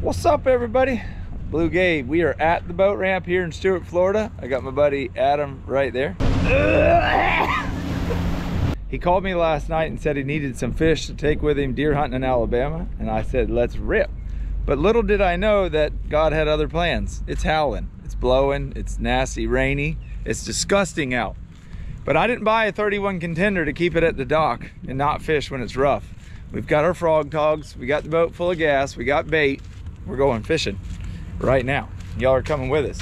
What's up everybody? Blue Gabe. We are at the boat ramp here in Stuart, Florida. I got my buddy Adam right there. he called me last night and said he needed some fish to take with him deer hunting in Alabama. And I said, let's rip. But little did I know that God had other plans. It's howling, it's blowing, it's nasty, rainy, it's disgusting out. But I didn't buy a 31 contender to keep it at the dock and not fish when it's rough. We've got our Frogg Toggs, we got the boat full of gas, we got bait, we're going fishing right now. Y'all are coming with us.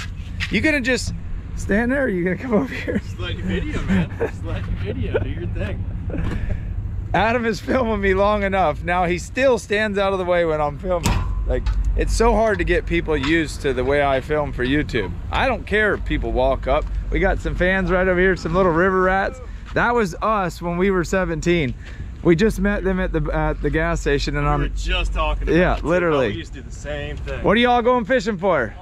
You gonna just stand there or you gonna come over here? Just let you video, man. Just let you video, do your thing. Adam is filming me long enough. Now he still stands out of the way when I'm filming. Like, it's so hard to get people used to the way I film for YouTube. I don't care if people walk up. We got some fans right over here, some little river rats. That was us when we were 17. We just met them at the at the gas station and We I'm just talking about Yeah, it, literally. We used to do the same thing. What are y'all going fishing for?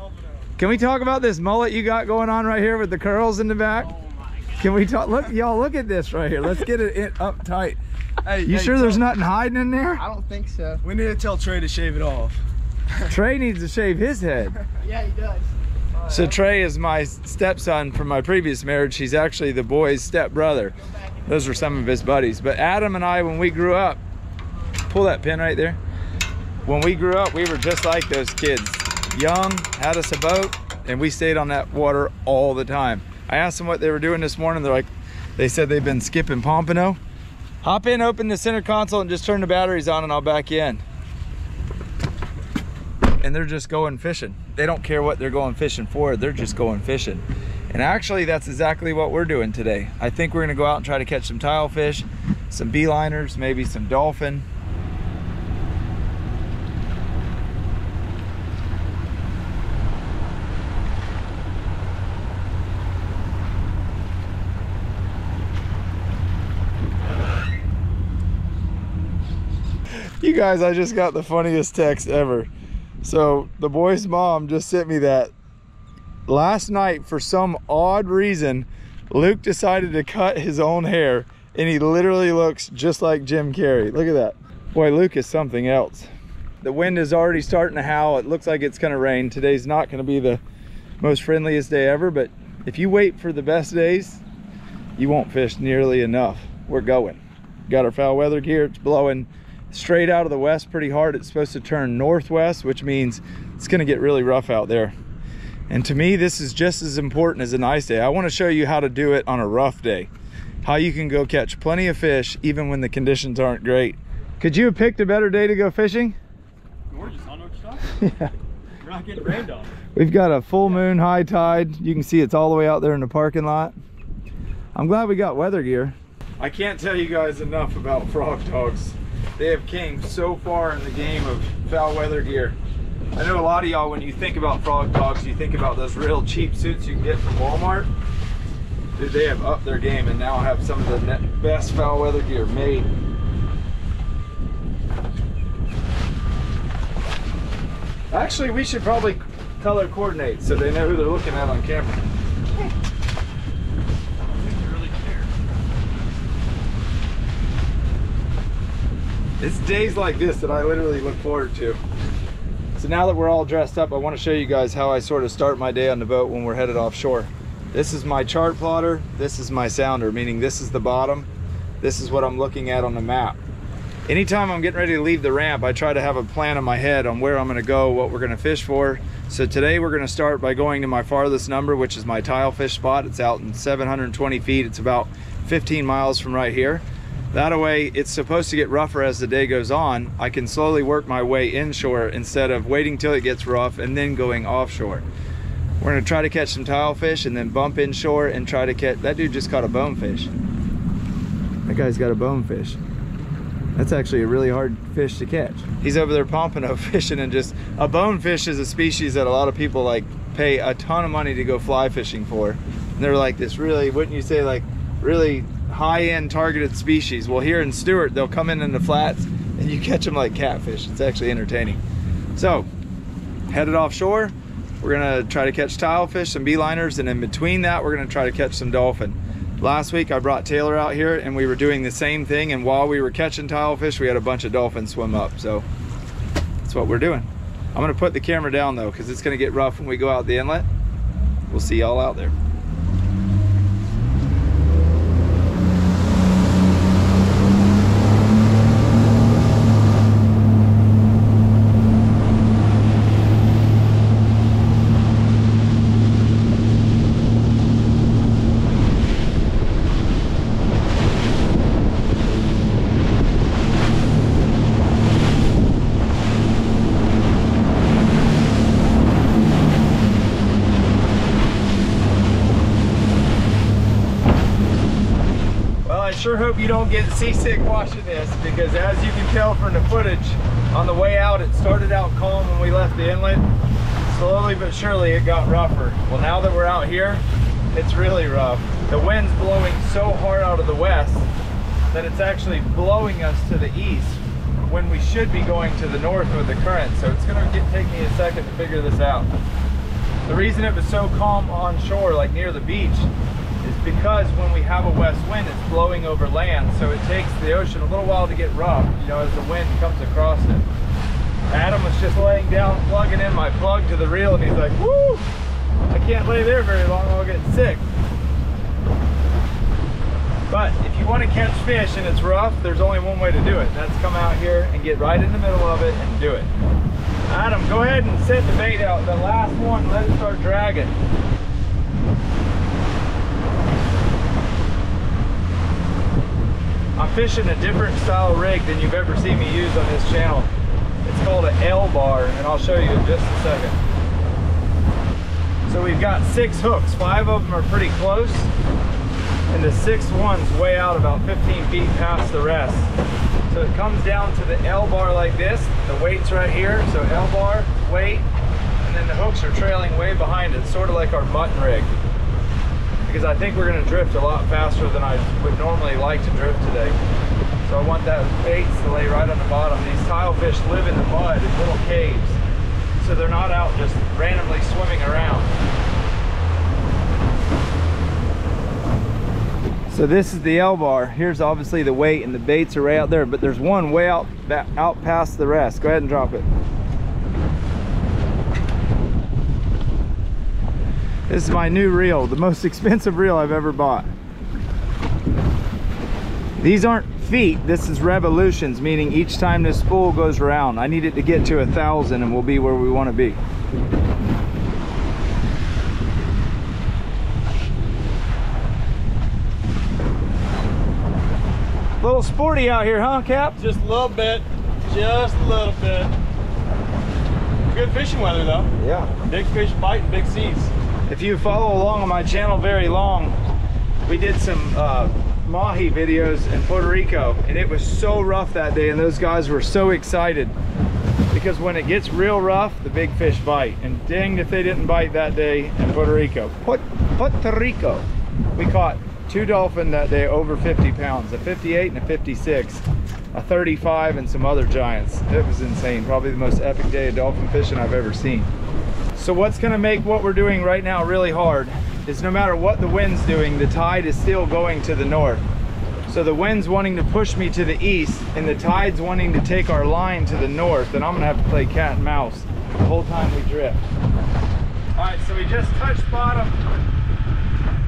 Can we talk about this mullet you got going on right here with the curls in the back? Oh my god. Can we talk? Look, y'all, look at this right here. Let's get it in, up tight. Hey, You hey, sure there's nothing hiding in there? I don't think so. We need to tell Trey to shave it off. Trey needs to shave his head. Yeah, he does. So Trey is my stepson from my previous marriage. He's actually the boy's stepbrother. Those are some of his buddies. But Adam and I, when we grew up, pull that pin right there. When we grew up, we were just like those kids. Young, had us a boat, and we stayed on that water all the time. I asked them what they were doing this morning. They're like, they said they've been skipping Pompano. Hop in, open the center console, and just turn the batteries on, and I'll back in. And they're just going fishing. They don't care what they're going fishing for. They're just going fishing. And actually, that's exactly what we're doing today. I think we're gonna go out and try to catch some tilefish, some beeliners, maybe some dolphin. You guys, I just got the funniest text ever. So the boy's mom just sent me that. Last night, for some odd reason, Luke decided to cut his own hair and he literally looks just like Jim Carrey. Look at that. Boy, Luke is something else. The wind is already starting to howl. It looks like it's gonna rain. Today's not gonna be the most friendliest day ever, but if you wait for the best days, you won't fish nearly enough. We're going. Got our foul weather gear. It's blowing straight out of the west pretty hard. It's supposed to turn northwest, which means it's gonna get really rough out there. And to me, this is just as important as a nice day. I wanna show you how to do it on a rough day. How you can go catch plenty of fish even when the conditions aren't great. Could you have picked a better day to go fishing? Gorgeous, I don't know what you're Yeah. about. We're not getting rained on. We've got a full moon, high tide. You can see it's all the way out there in the parking lot. I'm glad we got weather gear. I can't tell you guys enough about Frogg Toggs. They have came so far in the game of foul weather gear. I know a lot of y'all, when you think about Frogg Toggs, you think about those real cheap suits you can get from Walmart. Dude, they have upped their game and now have some of the best foul weather gear made. Actually, we should probably color coordinate so they know who they're looking at on camera. It's days like this that I literally look forward to. So now that we're all dressed up, I want to show you guys how I sort of start my day on the boat when we're headed offshore. This is my chart plotter, this is my sounder, meaning this is the bottom, this is what I'm looking at on the map. Anytime I'm getting ready to leave the ramp, I try to have a plan in my head on where I'm gonna go, what we're gonna fish for. So today we're gonna start by going to my farthest number, which is my tile fish spot. It's out in 720 feet. It's about 15 miles from right here. That way, it's supposed to get rougher as the day goes on. I can slowly work my way inshore instead of waiting till it gets rough and then going offshore. We're gonna try to catch some tilefish and then bump inshore and try to catch, that dude just caught a bonefish. That guy's got a bonefish. That's actually a really hard fish to catch. He's over there pompano fishing and just, a bonefish is a species that a lot of people like pay a ton of money to go fly fishing for. And they're like this really, wouldn't you say like really high-end targeted species. Well, here in Stuart, they'll come in in the flats and you catch them like catfish. It's actually entertaining. So, headed offshore, we're gonna try to catch tilefish, some beeliners, and in between that, we're gonna try to catch some dolphin. Last week, I brought Taylor out here and we were doing the same thing. And while we were catching tilefish, we had a bunch of dolphins swim up. So that's what we're doing. I'm gonna put the camera down though, because it's gonna get rough when we go out the inlet. We'll see y'all out there. Sure hope you don't get seasick watching this because as you can tell from the footage, on the way out it started out calm when we left the inlet. Slowly but surely it got rougher. Well, now that we're out here, it's really rough. The wind's blowing so hard out of the west that it's actually blowing us to the east when we should be going to the north with the current. So it's gonna take me a second to figure this out. The reason it was so calm on shore, like near the beach, because when we have a west wind, it's blowing over land, so it takes the ocean a little while to get rough, you know, as the wind comes across it. Adam was just laying down, plugging in my plug to the reel, and he's like, woo! I can't lay there very long, I'll get sick. But if you want to catch fish and it's rough, there's only one way to do it. That's come out here and get right in the middle of it and do it. Adam, go ahead and set the bait out. The last one, let it start dragging. I'm fishing a different style rig than you've ever seen me use on this channel. It's called an L bar, and I'll show you in just a second. So we've got six hooks. Five of them are pretty close, and the sixth one's way out about 15 feet past the rest. So it comes down to the L bar like this. The weight's right here, so L bar, weight, and then the hooks are trailing way behind it, sort of like our mutton rig because I think we're going to drift a lot faster than I would normally like to drift today. So I want that bait to lay right on the bottom. These tilefish live in the mud in little caves, so they're not out just randomly swimming around. So this is the L bar. Here's obviously the weight and the baits are right out there, but there's one way out, out past the rest. Go ahead and drop it. This is my new reel, the most expensive reel I've ever bought. These aren't feet, this is revolutions, meaning each time this spool goes around, I need it to get to a thousand and we'll be where we want to be. Little sporty out here, huh, Cap? Just a little bit. Just a little bit. Good fishing weather though. Yeah. Big fish biting big seas. If you follow along on my channel very long, we did some uh, mahi videos in Puerto Rico and it was so rough that day and those guys were so excited because when it gets real rough, the big fish bite. And dang if they didn't bite that day in Puerto Rico. Puerto Rico. We caught two dolphin that day over 50 pounds, a 58 and a 56, a 35 and some other giants. It was insane. Probably the most epic day of dolphin fishing I've ever seen. So what's gonna make what we're doing right now really hard is no matter what the wind's doing, the tide is still going to the north. So the wind's wanting to push me to the east and the tide's wanting to take our line to the north and I'm gonna have to play cat and mouse the whole time we drift. All right, so we just touched bottom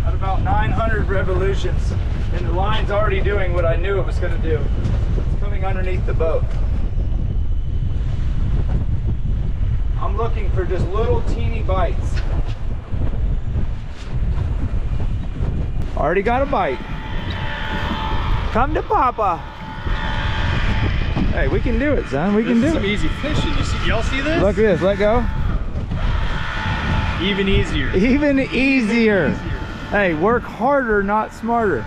at about 900 revolutions and the line's already doing what I knew it was gonna do. It's coming underneath the boat. I'm looking for just little teeny bites. Already got a bite. Come to Papa. Hey, we can do it, son. We can this is do some it. easy fishing. You see, y'all see this? Look at this. Let go. Even easier. Even easier. Hey, work harder, not smarter.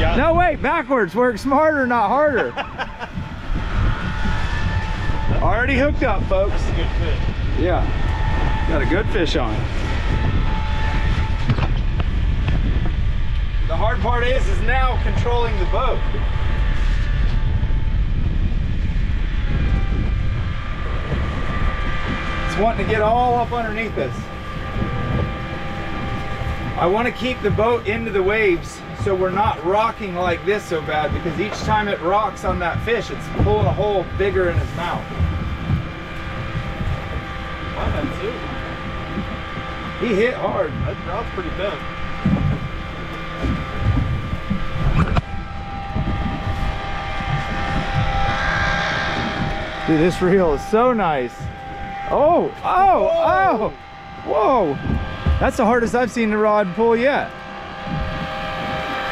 Yeah. No, wait, backwards. Work smarter, not harder. Already hooked up, folks. Yeah, got a good fish on. The hard part is, is now controlling the boat. It's wanting to get all up underneath us. I want to keep the boat into the waves so we're not rocking like this so bad because each time it rocks on that fish, it's pulling a hole bigger in his mouth. He hit hard. That rod's pretty bent. Dude, this reel is so nice. Oh, oh, oh, whoa. That's the hardest I've seen the rod pull yet.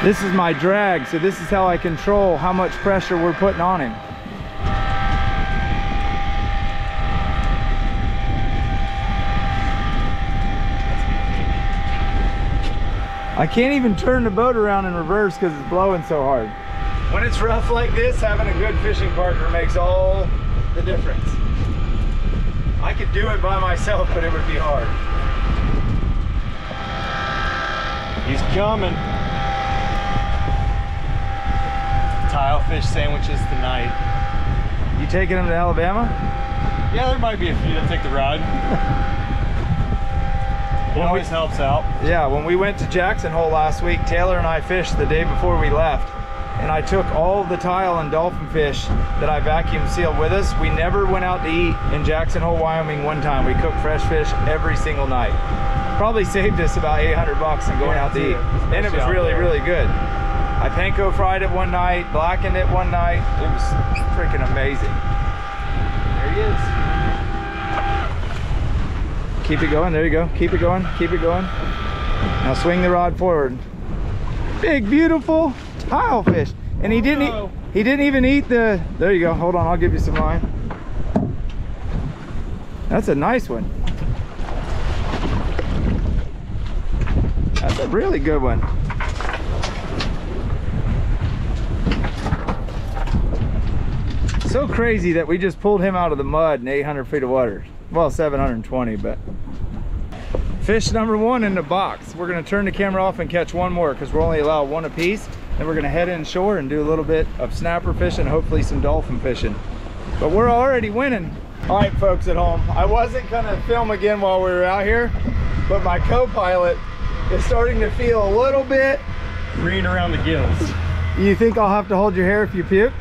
This is my drag, so this is how I control how much pressure we're putting on him. I can't even turn the boat around in reverse because it's blowing so hard. When it's rough like this, having a good fishing partner makes all the difference. I could do it by myself, but it would be hard. He's coming. Tile fish sandwiches tonight. You taking him to Alabama? Yeah, there might be a few that take the rod. It When we- always helps out. Yeah, when we went to Jackson Hole last week, Taylor and I fished the day before we left. And I took all the tile and dolphin fish that I vacuum sealed with us. We never went out to eat in Jackson Hole, Wyoming one time. We cooked fresh fish every single night. Probably saved us about 800 bucks in going Yeah, out to eat. And it was really, really good. I panko fried it one night, blackened it one night. It was freaking amazing. There he is. Keep it going. There you go. Keep it going. Keep it going. Now swing the rod forward. Big, beautiful tile fish. And he didn't. Eat, he didn't even eat the. There you go. Hold on. I'll give you some line. That's a nice one. That's a really good one. So crazy that we just pulled him out of the mud in 800 feet of water. Well, 720, but. Fish number one in the box. We're gonna turn the camera off and catch one more because we're only allowed one apiece. Then we're gonna head inshore and do a little bit of snapper fishing, hopefully some dolphin fishing. But we're already winning. All right, folks at home, I wasn't gonna film again while we were out here, but my co-pilot is starting to feel a little bit. Green around the gills. You think I'll have to hold your hair if you puke?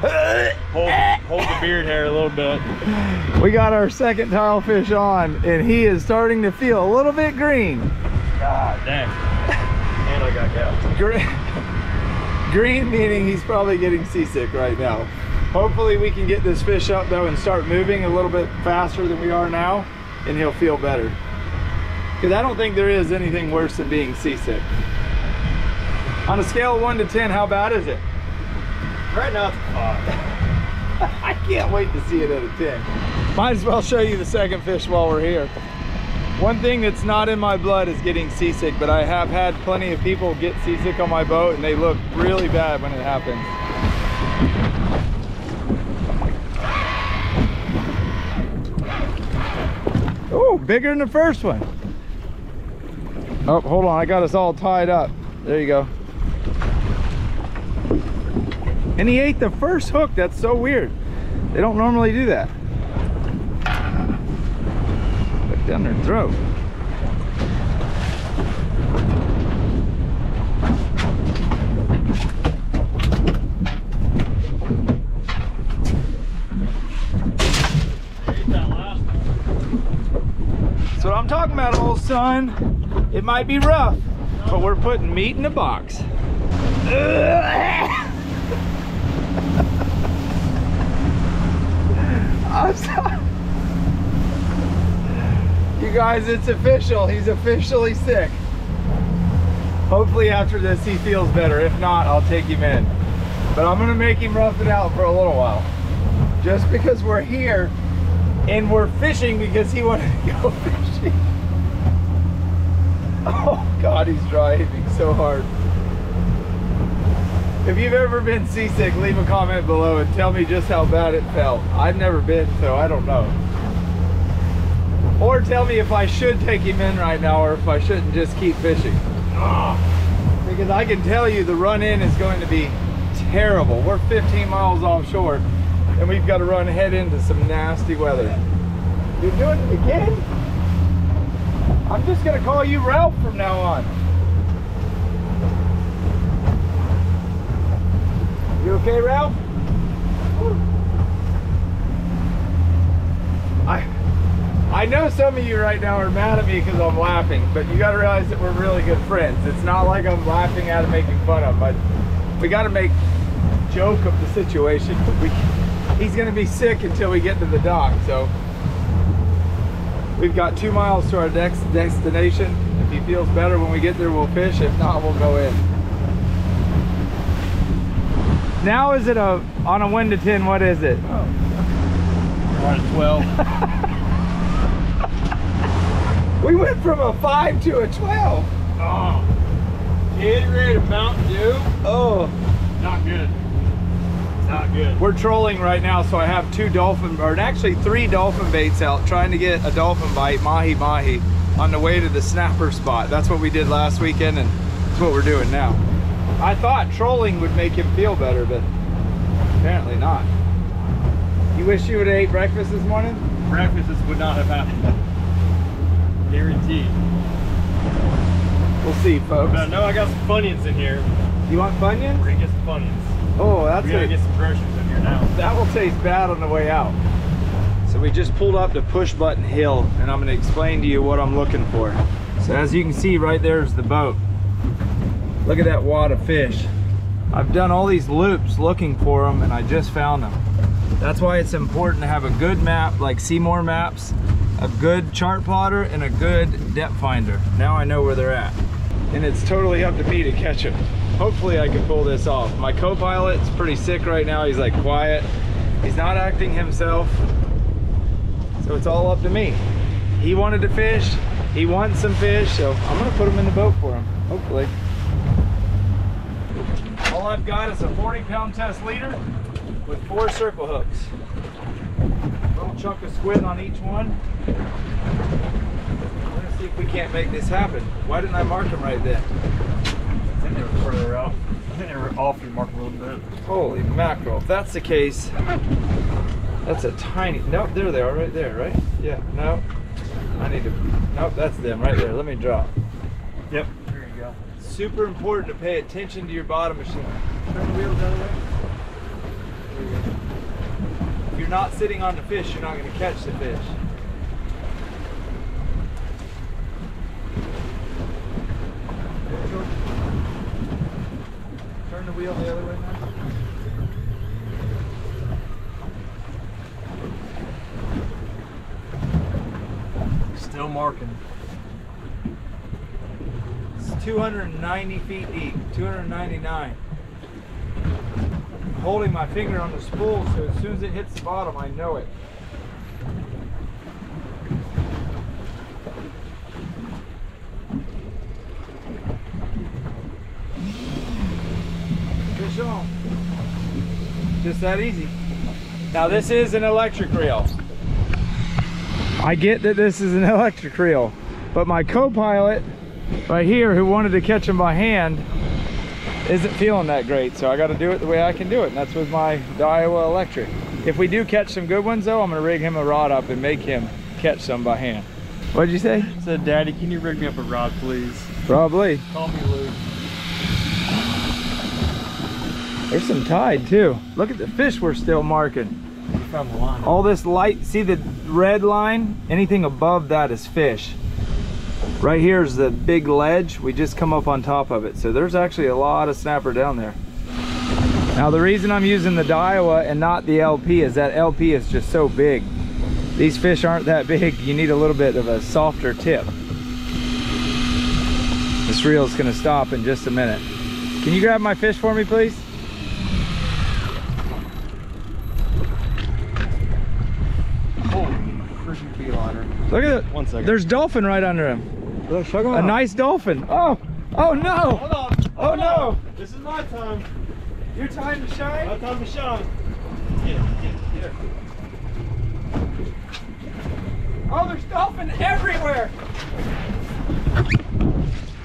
Hold, hold the beard hair a little bit. We got our second tile fish on and he is starting to feel a little bit green. God dang. And I got gapped. Green, green meaning he's probably getting seasick right now. Hopefully we can get this fish up though and start moving a little bit faster than we are now and he'll feel better. Because I don't think there is anything worse than being seasick. On a scale of one to 10, how bad is it? Right now it's a five. I can't wait to see it at a 10. Might as well show you the second fish while we're here. One thing that's not in my blood is getting seasick, but I have had plenty of people get seasick on my boat and they look really bad when it happens. Oh, bigger than the first one. Oh, hold on, I got us all tied up. There you go. And he ate the first hook. That's so weird. They don't normally do that. Look down their throat. That's what I'm talking about, old son. It might be rough, but we're putting meat in the box. I'm sorry. You guys, it's official. He's officially sick. Hopefully after this he feels better. If not, I'll take him in. But I'm gonna make him rough it out for a little while. Just because we're here and we're fishing because he wanted to go fishing. Oh God, he's driving so hard. If you've ever been seasick, leave a comment below and tell me just how bad it felt. I've never been, so I don't know. Or tell me if I should take him in right now or if I shouldn't just keep fishing. Ah. Because I can tell you the run in is going to be terrible. We're 15 miles offshore and we've got to run head into some nasty weather. You're doing it again? I'm just gonna call you Ralph from now on. You okay, Ralph? I I know some of you right now are mad at me because I'm laughing, but you got to realize that we're really good friends. It's not like I'm laughing at him, making fun of but we got to make joke of the situation. We, he's going to be sick until we get to the dock, so we've got two miles to our next destination. If he feels better when we get there, we'll fish. If not, we'll go in. Now is it a on a one to ten? What is it? On a 12. We went from a five to a twelve. Oh. Gatorade Mountain Dew. Oh. Not good. Not good. We're trolling right now, so I have two dolphin, or actually three dolphin baits out, trying to get a dolphin bite, mahi mahi, on the way to the snapper spot. That's what we did last weekend, and that's what we're doing now. I thought trolling would make him feel better, but apparently not. You wish you would have ate breakfast this morning? Breakfast would not have happened. Guaranteed. We'll see, folks. But I know I got some Funyuns in here. You want We're Funyuns? gonna get some Funyuns. Oh, that's we gotta good. get some groceries in here now. That will taste bad on the way out. So we just pulled up to Push Button Hill and I'm gonna explain to you what I'm looking for. So as you can see right there's the boat. Look at that wad of fish. I've done all these loops looking for them and I just found them. That's why it's important to have a good map like Cmor Maps, a good chart plotter and a good depth finder. Now I know where they're at. And it's totally up to me to catch them. Hopefully I can pull this off. My co-pilot's pretty sick right now. He's like quiet. He's not acting himself. So it's all up to me. He wanted to fish. He wants some fish. So I'm gonna put him in the boat for him, hopefully. I've got is a 40 pound test leader with four circle hooks. Little chunk of squid on each one. Let's see if we can't make this happen. Why didn't I mark them right then? I think they were further out. I think they were off your mark a little bit. Holy mackerel. If that's the case, that's a tiny, nope, there they are right there, right? Yeah, no. I need to, nope, that's them right there. Let me drop. Yep. Super important to pay attention to your bottom machine. Turn the wheels the other way. If you're not sitting on the fish, you're not going to catch the fish. Turn the wheel the other way now. Still marking. It's 290 feet deep, 299. I'm holding my finger on the spool so as soon as it hits the bottom, I know it. Fish on. Just that easy. Now this is an electric reel. I get that this is an electric reel, but my co-pilot right here who wanted to catch them by hand isn't feeling that great. So I got to do it the way I can do it. And that's with my Daiwa electric. If we do catch some good ones though, I'm gonna rig him a rod up and make him catch some by hand. What'd you say? said, Daddy, can you rig me up a rod, please? Probably. Call me Luke. There's some tide too. Look at the fish we're still marking. We found the line. All this light, see the red line? Anything above that is fish. Right here is the big ledge. We just come up on top of it. So there's actually a lot of snapper down there. Now the reason I'm using the Daiwa and not the LP is that LP is just so big. These fish aren't that big. You need a little bit of a softer tip. This reel's gonna stop in just a minute. Can you grab my fish for me, please? Holy freaking beeliner. Look at it. One second. There's dolphin right under him. A nice dolphin. Oh, oh no. Hold on. Oh Hold no. on. This is my time. Your time to shine? My time to shine. Get it, get get. Oh, there's dolphin everywhere.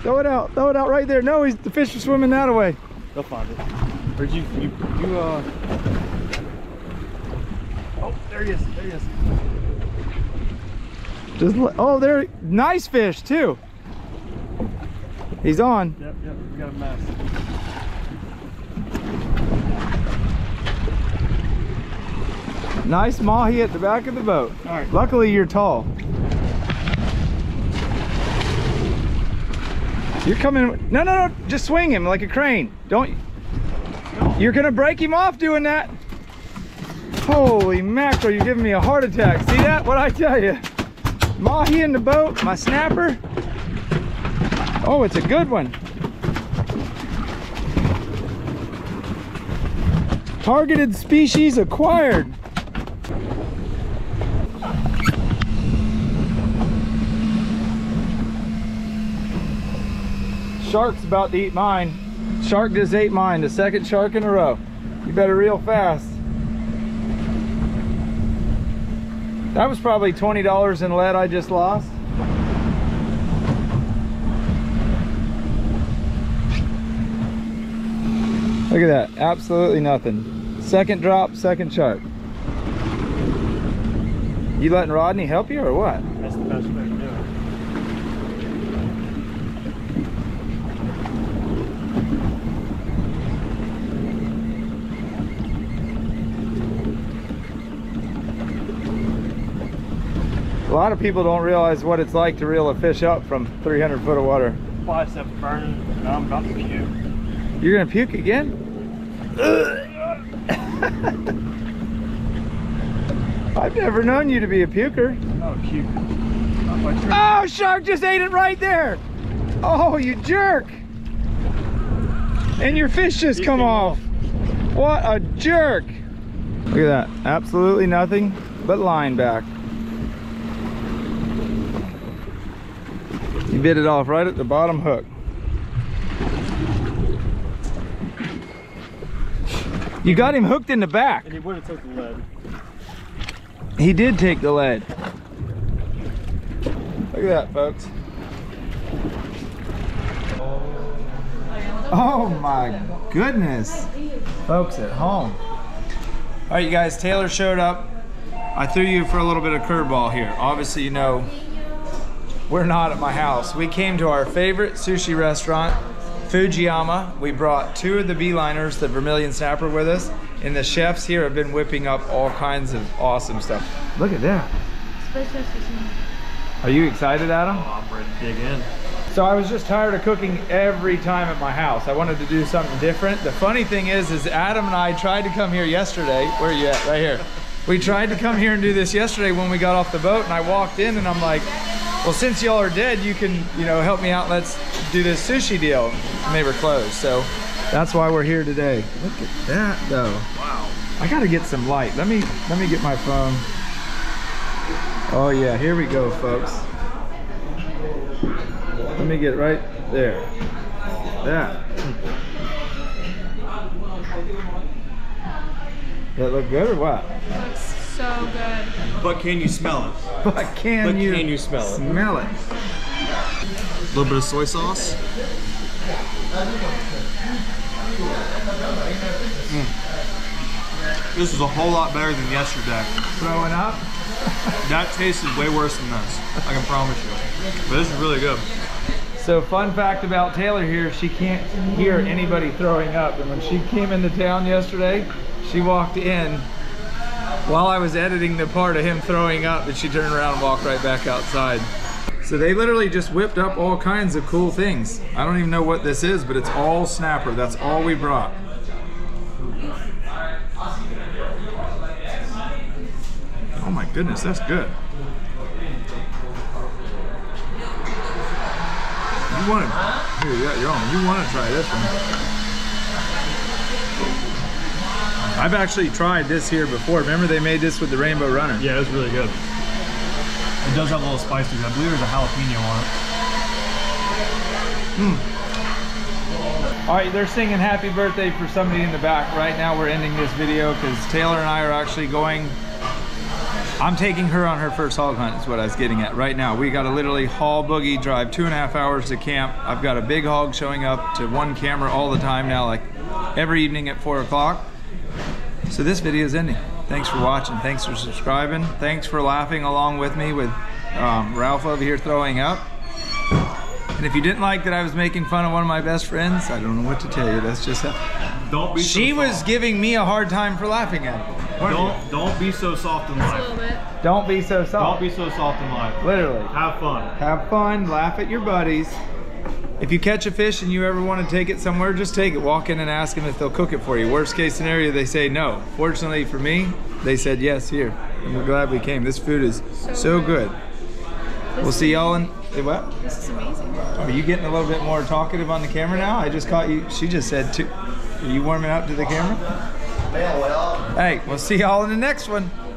Throw it out. Throw it out right there. No, he's the fish are swimming that way. They'll find it. Where'd you, you, you, uh... Oh, there he is, there he is. Just oh, there, nice fish too. He's on. Yep, yep, we got a mess. Nice mahi at the back of the boat. All right. Luckily, you're tall. You're coming. No, no, no. Just swing him like a crane. Don't. No. You're going to break him off doing that. Holy mackerel, you're giving me a heart attack. See that? What I tell you. Mahi in the boat, my snapper. Oh, it's a good one. Targeted species acquired. Shark's about to eat mine. Shark just ate mine, the second shark in a row. You better reel fast. That was probably $20 in lead I just lost. Look at that, absolutely nothing. Second drop, second shark. You letting Rodney help you or what? That's the best way to do it. Lot of people don't realize what it's like to reel a fish up from 300 foot of water. Biceps burning. I'm about to puke. You're gonna puke again? I've never known you to be a puker. Oh, puke. Not my trick. Oh, shark just ate it right there. Oh, you jerk. And your fish just come off. What a jerk. Look at that. Absolutely nothing but line back. Bit it off right at the bottom hook. You got him hooked in the back. And he would have took the lead. He did take the lead. Look at that, folks. Oh my goodness. Folks at home. All right, you guys, Taylor showed up. I threw you for a little bit of curveball here. Obviously, you know, we're not at my house. We came to our favorite sushi restaurant, Fujiyama. We brought two of the beeliners, the Vermilion Snapper with us, and the chefs here have been whipping up all kinds of awesome stuff. Look at that. Are you excited, Adam? Oh, I'm ready to dig in. So I was just tired of cooking every time at my house. I wanted to do something different. The funny thing is, is Adam and I tried to come here yesterday. Where are you at? Right here. We tried to come here and do this yesterday when we got off the boat and I walked in and I'm like, well, since y'all are dead, you can, you know, help me out. Let's do this sushi deal. And they were closed. So that's why we're here today. Look at that though. Wow. I gotta get some light. Let me, let me get my phone. Oh yeah, here we go, folks. Let me get right there. That. That look good or what? Looks so good. But can you smell it? But can But you can you smell it? smell it? A little bit of soy sauce. Mm. This is a whole lot better than yesterday. Throwing up? That tasted way worse than this. I can promise you. But this is really good. So fun fact about Taylor here, she can't hear anybody throwing up. And when she came into town yesterday, she walked in while I was editing the part of him throwing up that she turned around and walked right back outside. So they literally just whipped up all kinds of cool things. I don't even know what this is, but it's all snapper. That's all we brought. Oh my goodness, that's good. You want to, here, you got your own. You want to try this one. I've actually tried this here before. Remember they made this with the Rainbow Runner? Yeah, it was really good. It does have a little spice to it. I believe there's a jalapeno on it. Hmm. All right, they're singing happy birthday for somebody in the back. Right now we're ending this video because Taylor and I are actually going, I'm taking her on her first hog hunt is what I was getting at right now. We got to literally haul boogie, drive two and a half hours to camp. I've got a big hog showing up to one camera all the time now, like every evening at four o'clock. So this video is ending. Thanks for watching. Thanks for subscribing. Thanks for laughing along with me with um, Ralph over here throwing up. And if you didn't like that I was making fun of one of my best friends, I don't know what to tell you. That's just how. Don't be She so was giving me a hard time for laughing at it. Don't don't be so soft in A life. little bit. Don't be so soft. Don't be so soft in life. Literally. Have fun. Have fun, laugh at your buddies. If you catch a fish and you ever want to take it somewhere, just take it. Walk in and ask them if they'll cook it for you. Worst case scenario, they say no. Fortunately for me, they said yes here. And we're glad we came. This food is so, good. We'll see y'all in. What? This is amazing. Are you getting a little bit more talkative on the camera now? I just caught you. She just said, two. Are you warming up to the camera? Hey, we'll see y'all in the next one.